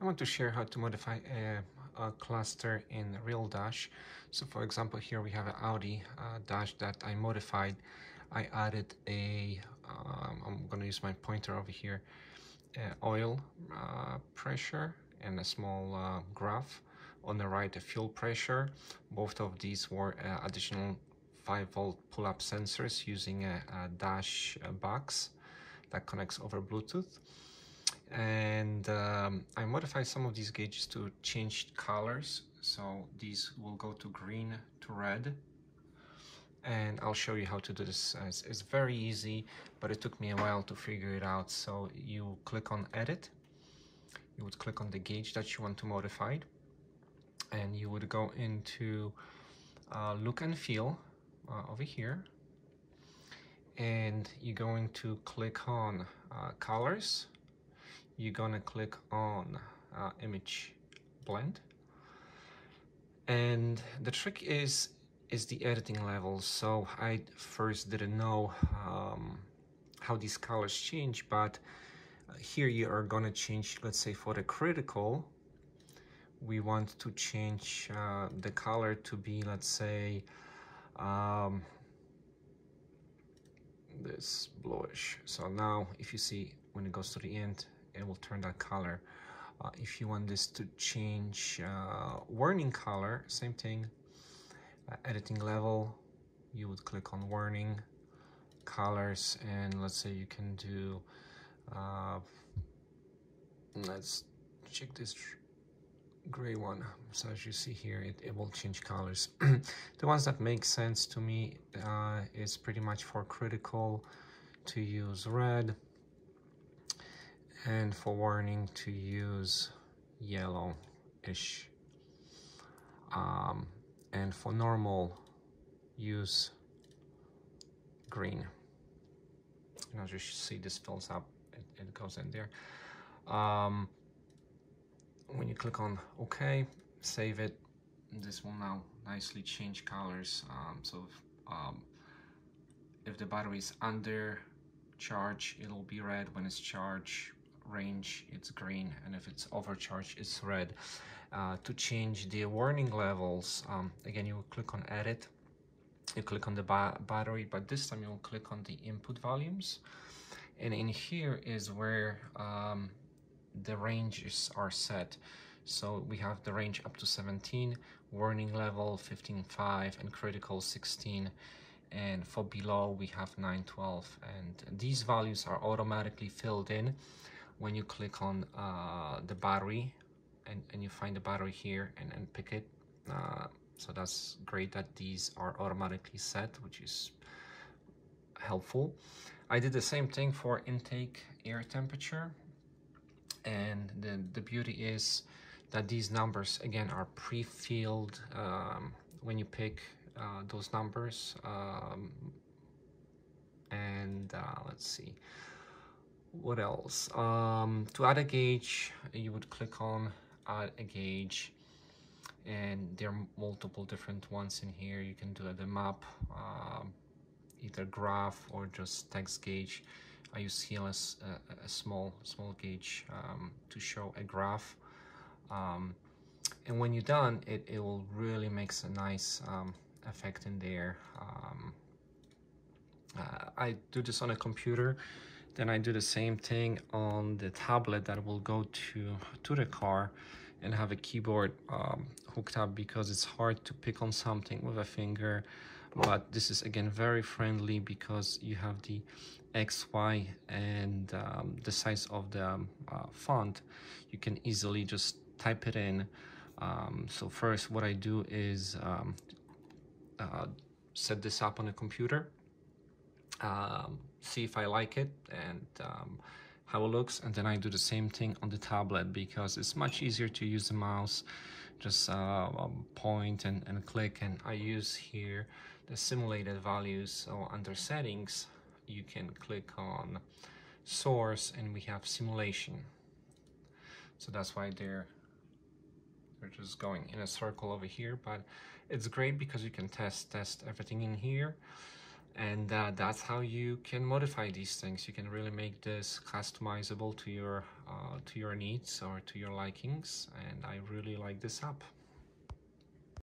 I want to share how to modify a, a cluster in RealDash. So for example, here we have an Audi uh, dash that I modified. I added a, um, I'm going to use my pointer over here, uh, oil uh, pressure and a small uh, graph. On the right, a fuel pressure. Both of these were uh, additional 5 volt pull-up sensors using a, a dash box that connects over Bluetooth and um, I modified some of these gauges to change colors. So these will go to green to red. And I'll show you how to do this. It's, it's very easy but it took me a while to figure it out. So you click on edit. You would click on the gauge that you want to modify and you would go into uh, look and feel uh, over here. And you're going to click on uh, colors you're gonna click on uh, image blend. And the trick is is the editing level. So I first didn't know um, how these colors change but uh, here you are gonna change let's say for the critical we want to change uh, the color to be let's say um, this bluish. So now if you see when it goes to the end it will turn that color. Uh, if you want this to change uh, warning color same thing. Uh, editing level you would click on warning colors and let's say you can do uh, let's check this gray one. So as you see here it, it will change colors. The ones that make sense to me uh, is pretty much for critical to use red and for warning to use yellow-ish. Um, and for normal use green. And as you see this fills up it, it goes in there. Um, when you click on OK save it. This will now nicely change colors. Um, so if, um, if the battery is under charge it'll be red. When it's charged range it's green and if it's overcharged it's red. Uh, to change the warning levels um, again you click on edit you click on the ba battery but this time you'll click on the input volumes. And in here is where um, the ranges are set. So we have the range up to 17 warning level 15.5 and critical 16 and for below we have 912 and these values are automatically filled in when you click on uh, the battery and, and you find the battery here and, and pick it uh, so that's great that these are automatically set which is helpful. I did the same thing for intake air temperature and the, the beauty is that these numbers again are pre-filled um, when you pick uh, those numbers um, and uh, let's see what else? Um, to add a gauge you would click on add a gauge and there are multiple different ones in here. You can do the map um, either graph or just text gauge. I use as a, a small small gauge um, to show a graph. Um, and when you're done it, it will really makes a nice um, effect in there. Um, uh, I do this on a computer then I do the same thing on the tablet that will go to, to the car and have a keyboard um, hooked up because it's hard to pick on something with a finger. But this is again very friendly because you have the X, Y, and um, the size of the um, uh, font. You can easily just type it in. Um, so first what I do is um, uh, set this up on a computer um, see if I like it and um, how it looks. And then I do the same thing on the tablet because it's much easier to use the mouse. Just uh, um, point and, and click. And I use here the simulated values. So under settings you can click on source and we have simulation. So that's why they're they're just going in a circle over here. But it's great because you can test test everything in here and uh, that's how you can modify these things. You can really make this customizable to your uh, to your needs or to your likings and I really like this app